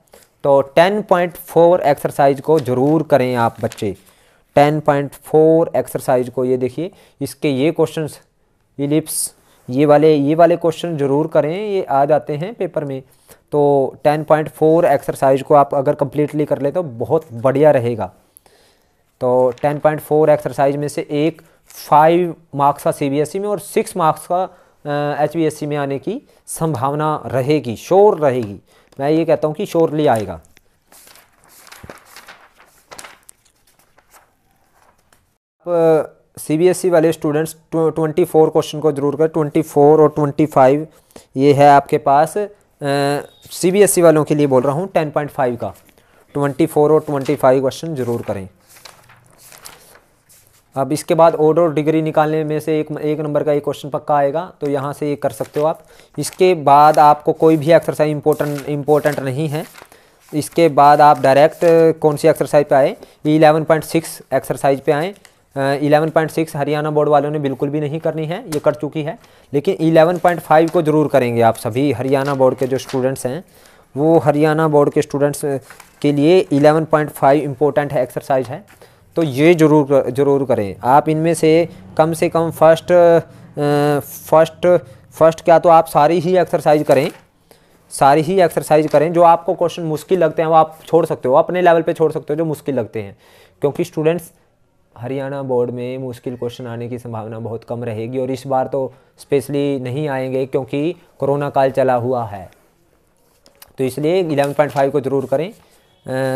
तो टेन पॉइंट फोर एक्सरसाइज को ज़रूर करें आप बच्चे। टेन पॉइंट फोर एक्सरसाइज को ये देखिए, इसके ये क्वेश्चन इलिप्स ये वाले ये वाले क्वेश्चन ज़रूर करें। ये आ जाते हैं पेपर में। तो 10.4 एक्सरसाइज को आप अगर कम्प्लीटली कर ले तो बहुत बढ़िया रहेगा। तो 10.4 एक्सरसाइज में से एक फाइव मार्क्स का सी e में और सिक्स मार्क्स का एच में आने की संभावना रहेगी शोर रहेगी। मैं ये कहता हूँ कि शोरली आएगा। आप सी बी एस ई वाले स्टूडेंट्स ट्वेंटी फोर क्वेश्चन को ज़रूर कर ट्वेंटी फोर और ट्वेंटी फाइव ये है आपके पास। सी बी एस ई वालों के लिए बोल रहा हूँ टेन पॉइंट फाइव का। ट्वेंटी फोर और ट्वेंटी फाइव क्वेश्चन ज़रूर करें। अब इसके बाद ओड और डिग्री निकालने में से एक एक नंबर का एक क्वेश्चन पक्का आएगा तो यहाँ से ये कर सकते हो आप। इसके बाद आपको कोई भी एक्सरसाइज इम्पोर्टेंट इम्पोर्टेंट नहीं है। इसके बाद आप डायरेक्ट कौन सी एक्सरसाइज पे आए? इलेवन पॉइंट सिक्स एक्सरसाइज पे आए। Eleven point six Haryana board वालों ने बिल्कुल भी नहीं करनी है, ये कर चुकी है। लेकिन इलेवन पॉइंट फाइव को ज़रूर करेंगे आप सभी, हरियाणा बोर्ड के जो स्टूडेंट्स हैं, वो हरियाणा बोर्ड के स्टूडेंट्स के लिए इलेवन पॉइंट फाइव इम्पोर्टेंट है एक्सरसाइज है। तो ये ज़रूर ज़रूर करें। आप इनमें से कम से कम फ़र्स्ट फ़र्स्ट फ़र्स्ट क्या तो आप सारी ही एक्सरसाइज करें। सारी ही एक्सरसाइज करें, जो आपको क्वेश्चन मुश्किल लगते हैं, वो आप छोड़ सकते हो, अपने लेवल पे छोड़ सकते हो, जो मुश्किल लगते हैं। क्योंकि स्टूडेंट्स हरियाणा बोर्ड में मुश्किल क्वेश्चन आने की संभावना बहुत कम रहेगी और इस बार तो स्पेशली नहीं आएँगे क्योंकि कोरोना काल चला हुआ है। तो इसलिए 11.5 को ज़रूर करें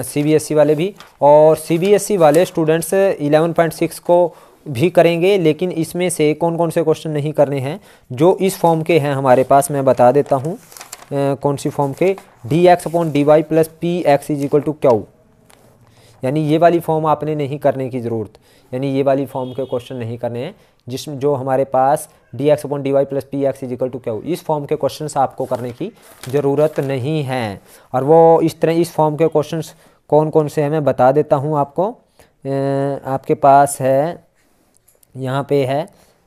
सी बी एस ई वाले भी। और सी बी एस ई वाले स्टूडेंट्स 11.6 को भी करेंगे, लेकिन इसमें से कौन कौन से क्वेश्चन नहीं करने हैं, जो इस फॉर्म के हैं हमारे पास, मैं बता देता हूँ कौन सी फॉर्म के? D X upon D Y plus P X is equal to Q यानी ये वाली फॉर्म आपने नहीं करने की ज़रूरत। यानी ये वाली फॉर्म के क्वेश्चन नहीं करने हैं, जिसमें जो हमारे पास D X upon D Y plus P X is equal to क्या हो? इस फॉर्म के क्वेश्चंस आपको करने की ज़रूरत नहीं है। और वो इस तरह, इस फॉर्म के क्वेश्चंस कौन कौन से हैं, मैं बता देता हूँ आपको। आपके पास है, यहाँ पे है,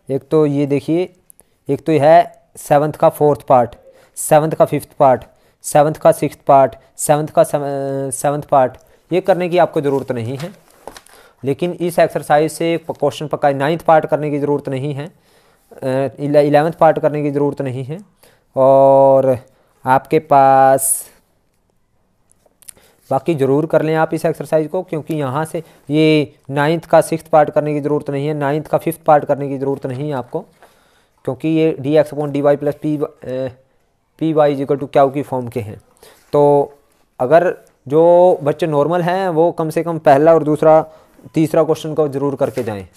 एक तो ये देखिए, एक तो है सेवन्थ का फोर्थ पार्ट सेवन्थ का फिफ्थ पार्ट सेवन्थ का सिक्स पार्ट सेवन्थ का सेवन्थ पार्ट ये करने की आपको ज़रूरत नहीं है। लेकिन इस एक्सरसाइज से क्वेश्चन पक्का नाइन्थ पार्ट करने की ज़रूरत नहीं है। इलेवेंथ पार्ट करने की ज़रूरत नहीं है। और आपके पास बाकी ज़रूर कर लें आप इस एक्सरसाइज को, क्योंकि यहाँ से ये नाइन्थ का सिक्स पार्ट करने की ज़रूरत नहीं है। नाइन्थ का फिफ्थ पार्ट करने की ज़रूरत नहीं है आपको। क्योंकि ये D X upon D Y plus P P Y is equal to Q की फॉर्म के हैं। तो अगर जो बच्चे नॉर्मल हैं, वो कम से कम पहला और दूसरा, तीसरा क्वेश्चन को ज़रूर करके जाएँ।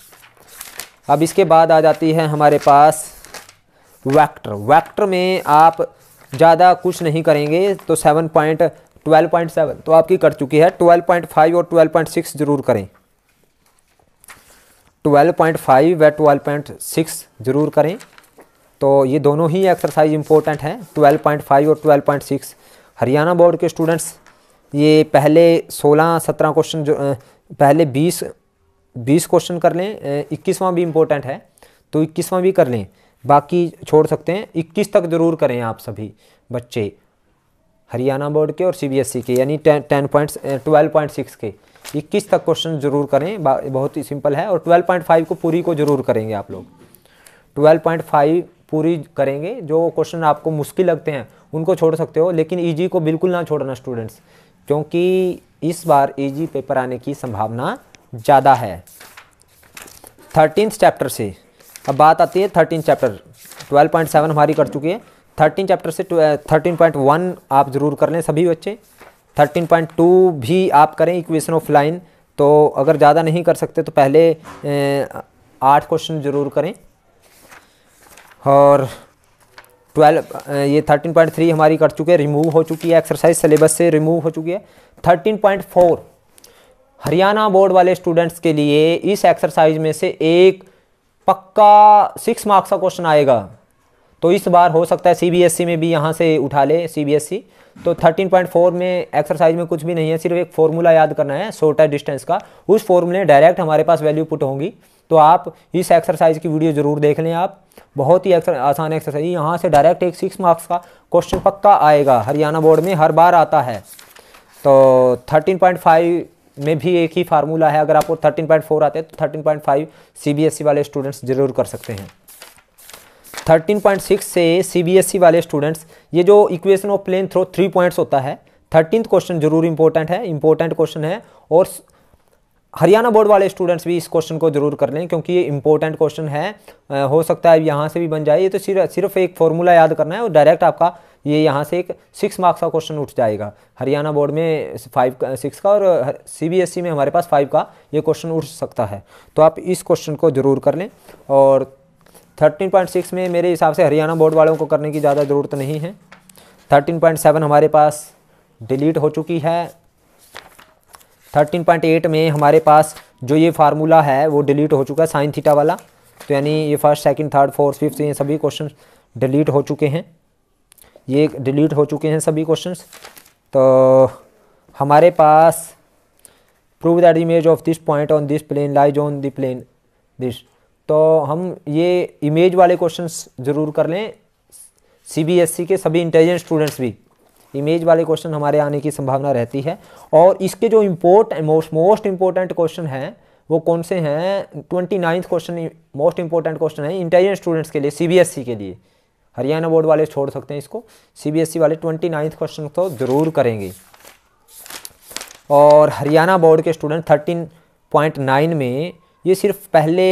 अब इसके बाद आ जाती है हमारे पास वैक्टर वैक्टर में आप ज़्यादा कुछ नहीं करेंगे तो seven point twelve point seven तो आपकी कट चुकी है। ट्वेल्व पॉइंट फाइव और ट्वेल्व पॉइंट सिक्स ज़रूर करें। ट्वेल्व पॉइंट फाइव व ट्वेल्व पॉइंट सिक्स ज़रूर करें। तो ये दोनों ही एक्सरसाइज इंपॉर्टेंट हैं। ट्वेल्व पॉइंट फाइव और twelve point six Haryana board के स्टूडेंट्स ये पहले सोलह, सत्रह क्वेश्चन जो पहले बीस बीस क्वेश्चन कर लें इक्कीसवां भी इम्पोर्टेंट है तो इक्कीसवां भी कर लें। बाकी छोड़ सकते हैं, इक्कीस तक ज़रूर करें आप सभी बच्चे, हरियाणा बोर्ड के और सीबीएसई के, यानी ten ten point twelve point six के। इक्कीस तक क्वेश्चन ज़रूर करें बहुत ही सिंपल है, और ट्वेल्व पॉइंट फाइव को पूरी को ज़रूर करेंगे आप लोग। ट्वेल्व पॉइंट फाइव पूरी करेंगे, जो क्वेश्चन आपको मुश्किल लगते हैं, उनको छोड़ सकते हो, लेकिन ईजी को बिल्कुल ना छोड़ना स्टूडेंट्स क्योंकि इस बार ईजी पेपर आने की संभावना ज़्यादा है। थर्टीन चैप्टर से, अब बात आती है thirteen chapter twelve point seven हमारी कर चुकी है। थर्टीन चैप्टर से थर्टीन पॉइंट वन आप ज़रूर कर लें सभी बच्चे। थर्टीन पॉइंट टू भी आप करें इक्वेशन ऑफ़ लाइन तो अगर ज़्यादा नहीं कर सकते तो पहले आठ क्वेश्चन ज़रूर करें। और ट्वेल्व ये थर्टीन पॉइंट थ्री हमारी कर चुके हैं रिमूव हो चुकी है एक्सरसाइज सिलेबस से रिमूव हो चुकी है। Thirteen point four Haryana board वाले स्टूडेंट्स के लिए इस एक्सरसाइज में से एक पक्का सिक्स मार्क्स का क्वेश्चन आएगा। तो इस बार हो सकता है सीबीएसई में भी यहाँ से उठा ले सीबीएसई तो 13.4 में एक्सरसाइज में कुछ भी नहीं है, सिर्फ़ एक फॉर्मूला याद करना है शॉर्टर डिस्टेंस का। उस फॉर्मूले डायरेक्ट हमारे पास वैल्यू पुट होंगी। तो आप इस एक्सरसाइज की वीडियो ज़रूर देख लें आप। बहुत ही आसान एक्सरसाइज यहाँ से डायरेक्ट एक सिक्स मार्क्स का क्वेश्चन पक्का आएगा। हरियाणा बोर्ड में हर बार आता है। तो 13.5 में भी एक ही फार्मूला है। अगर आपको 13.4 आते हैं तो 13.5 सीबीएसई वाले स्टूडेंट्स ज़रूर कर सकते हैं। 13.6 से सीबीएसई वाले स्टूडेंट्स ये जो equation of plane through three points होता है थर्टीन क्वेश्चन ज़रूर इंपॉर्टेंट है। इंपॉर्टेंट क्वेश्चन है। और हरियाणा बोर्ड वाले स्टूडेंट्स भी इस क्वेश्चन को ज़रूर कर लें, क्योंकि ये इंपॉर्टेंट क्वेश्चन है। हो सकता है यहाँ से भी बन जाए, ये तो सिर्फ़ सिर्फ़ एक फॉर्मूला याद करना है और डायरेक्ट आपका ये यहाँ से एक सिक्स मार्क्स का क्वेश्चन उठ जाएगा। हरियाणा बोर्ड में फाइव सिक्स का और सीबीएसई में हमारे पास फाइव का ये क्वेश्चन उठ सकता है। तो आप इस क्वेश्चन को ज़रूर कर लें और थर्टीन पॉइंट सिक्स में मेरे हिसाब से हरियाणा बोर्ड वालों को करने की ज़्यादा ज़रूरत नहीं है। थर्टीन पॉइंट सेवन हमारे पास डिलीट हो चुकी है। थर्टीन पॉइंट एट में हमारे पास जो ये फार्मूला है, वो डिलीट हो चुका है साइन थीटा वाला। तो यानी ये first second third fourth fifth ये सभी क्वेश्चन डिलीट हो चुके हैं। ये डिलीट हो चुके हैं सभी क्वेश्चंस तो हमारे पास prove that image of this point on this plane lies on the plane this तो हम ये इमेज वाले क्वेश्चंस ज़रूर कर लें। सीबीएसई के सभी इंटेलिजेंट स्टूडेंट्स भी। इमेज वाले क्वेश्चन हमारे आने की संभावना रहती है। और इसके जो import most most important question हैं, वो कौन से हैं? Twenty ninth question most important question है इंटेलिजेंट स्टूडेंट्स के लिए सीबीएसई के लिए। हरियाणा बोर्ड वाले छोड़ सकते हैं इसको। सीबीएसई वाले ट्वेंटी नाइन्थ क्वेश्चन तो ज़रूर करेंगे। और हरियाणा बोर्ड के स्टूडेंट थर्टीन पॉइंट नाइन में ये सिर्फ़ पहले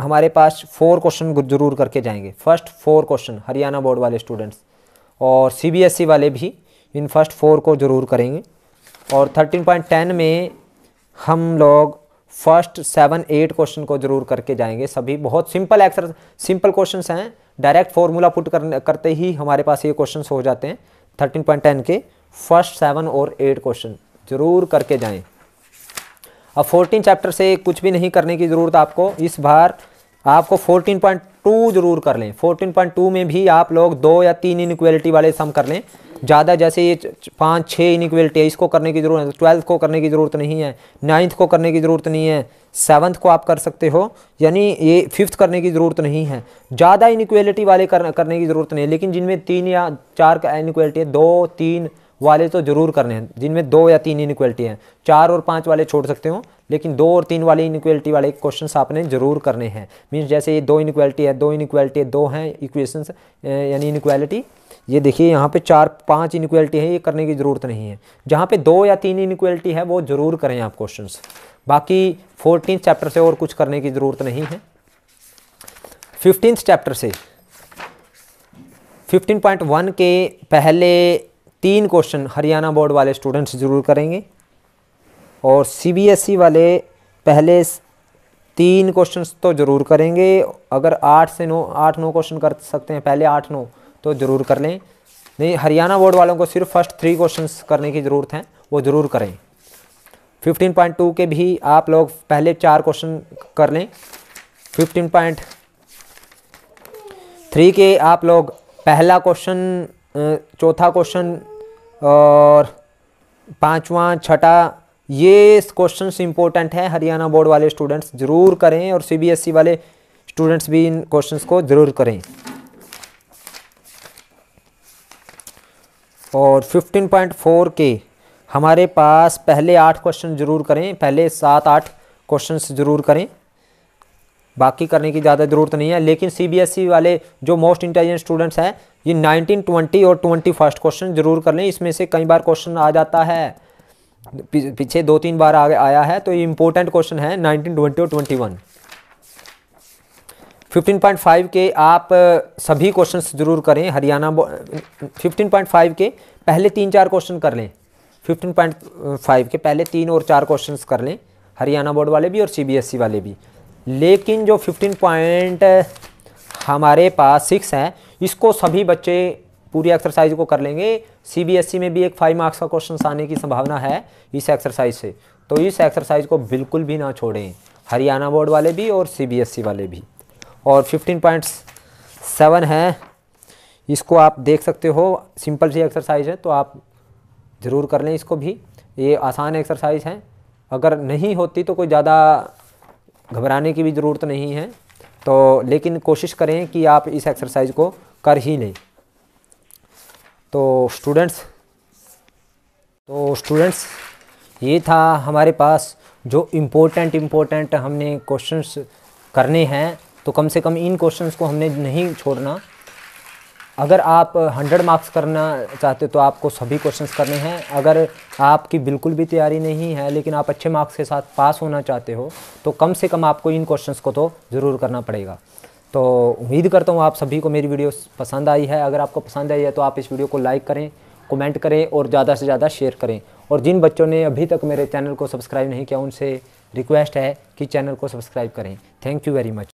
हमारे पास फोर क्वेश्चन ज़रूर करके जाएँगे। First four question Haryana board वाले स्टूडेंट्स और सीबीएसई वाले भी इन फ़र्स्ट फोर को ज़रूर करेंगे। और थर्टीन पॉइंट टेन में हम लोग फ़र्स्ट सेवन एट क्वेश्चन को ज़रूर करके जाएँगे। सभी बहुत सिंपल एक्सर सिंपल क्वेश्चंस हैं। डायरेक्ट फॉर्मूला पुट कर, करते ही हमारे पास ये क्वेश्चंस हो जाते हैं। थर्टीन पॉइंट टेन के फ़र्स्ट सेवन और एट क्वेश्चन ज़रूर करके जाएँ। अब फोर्टीन चैप्टर से कुछ भी नहीं करने की ज़रूरत आपको। इस बार आपको फोर्टीन पॉइंट टू ज़रूर कर लें। फोर्टीन पॉइंट टू में भी आप लोग दो या तीन इनक्वेलिटी वाले सम कर लें। ज़्यादा जैसे ये पाँच छः इनक्वेलिटी है इसको करने की ज़रूरत है ट्वेल्थ को करने की ज़रूरत नहीं है नाइन्थ को करने की ज़रूरत नहीं है सेवन्थ को आप कर सकते हो यानी ये फिफ्थ करने की ज़रूरत नहीं है। ज़्यादा इनक्वेलिटी वाले कर, करने की ज़रूरत नहीं है लेकिन जिनमें तीन या चार का इनक्वेलिटी है दो तीन वाले तो ज़रूर करने हैं जिनमें दो या तीन इनक्वेलिटी हैं चार और पाँच वाले छोड़ सकते हो लेकिन दो और तीन वाले इनक्वेलिटी वाले क्वेश्चन आपने ज़रूर करने हैं। मीन्स जैसे ये दो इनक्वेलिटी है, दो इनक्वेलिटी है, दो हैं इक्वेशंस यानी इनक्वेलिटी ये देखिए यहाँ पे चार, पाँच इनक्वलिटी है, ये करने की ज़रूरत नहीं है। जहाँ पे दो या तीन इनक्वलिटी है, वो ज़रूर करें आप क्वेश्चन बाकी फोर्टीन चैप्टर से और कुछ करने की ज़रूरत नहीं है। फिफ्टीन चैप्टर से। 15.1 के पहले तीन क्वेश्चन हरियाणा बोर्ड वाले स्टूडेंट्स ज़रूर करेंगे। और सीबीएसई वाले पहले तीन क्वेश्चंस तो ज़रूर करेंगे। अगर आठ से नौ, आठ नौ क्वेश्चन कर सकते हैं, पहले आठ नौ तो ज़रूर कर लें। नहीं, हरियाणा बोर्ड वालों को सिर्फ़ फ़र्स्ट थ्री क्वेश्चंस करने की ज़रूरत है, वो ज़रूर करें। 15.2 के भी आप लोग पहले चार क्वेश्चन कर लें। 15.3 के आप लोग पहला क्वेश्चन चौथा क्वेश्चन और पांचवा, छठा ये क्वेश्चंस इंपॉर्टेंट है। हरियाणा बोर्ड वाले स्टूडेंट्स ज़रूर करें और सीबीएसई वाले स्टूडेंट्स भी इन क्वेश्चंस को ज़रूर करें। और 15.4 के हमारे पास पहले आठ क्वेश्चन ज़रूर करें पहले सात आठ क्वेश्चंस ज़रूर करें। बाकी करने की ज़्यादा ज़रूरत नहीं है लेकिन सीबीएसई वाले जो मोस्ट इंटेलिजेंट स्टूडेंट्स हैं ये 19, 20 और 21 फ़र्स्ट क्वेश्चन ज़रूर कर लें। इसमें से कई बार क्वेश्चन आ जाता है। पीछे दो तीन बार आगे आया है तो ये इंपॉर्टेंट क्वेश्चन है 19, 20 और 21 15.5 के आप सभी क्वेश्चंस ज़रूर करें हरियाणा 15.5 के पहले तीन चार क्वेश्चन कर लें। 15.5 के पहले तीन और चार क्वेश्चंस कर लें हरियाणा बोर्ड वाले भी और सीबीएसई वाले भी। लेकिन जो 15 पॉइंट हमारे पास सिक्स है इसको सभी बच्चे पूरी एक्सरसाइज को कर लेंगे। सीबीएसई में भी एक फाइव मार्क्स का क्वेश्चन आने की संभावना है इस एक्सरसाइज से। तो इस एक्सरसाइज को बिल्कुल भी ना छोड़ें। हरियाणा बोर्ड वाले भी और सीबीएसई वाले भी। और 15.7 है। इसको आप देख सकते हो। सिंपल सी एक्सरसाइज है तो आप ज़रूर कर लें इसको भी। ये आसान एक्सरसाइज है। अगर नहीं होती तो कोई ज़्यादा घबराने की भी ज़रूरत नहीं है। तो लेकिन कोशिश करें कि आप इस एक्सरसाइज को कर ही लें। तो स्टूडेंट्स तो स्टूडेंट्स ये था हमारे पास जो इम्पोर्टेंट इम्पोर्टेंट हमने क्वेश्चंस करने हैं। तो कम से कम इन क्वेश्चंस को हमने नहीं छोड़ना। अगर आप 100 मार्क्स करना चाहते हो तो आपको सभी क्वेश्चंस करने हैं। अगर आपकी बिल्कुल भी तैयारी नहीं है, लेकिन आप अच्छे मार्क्स के साथ पास होना चाहते हो तो कम से कम आपको इन क्वेश्चंस को तो ज़रूर करना पड़ेगा। तो उम्मीद करता हूँ आप सभी को मेरी वीडियो पसंद आई है। अगर आपको पसंद आई है तो आप इस वीडियो को लाइक करें कमेंट करें और ज़्यादा से ज़्यादा शेयर करें। और जिन बच्चों ने अभी तक मेरे चैनल को सब्सक्राइब नहीं किया, उनसे रिक्वेस्ट है कि चैनल को सब्सक्राइब करें। Thank you very much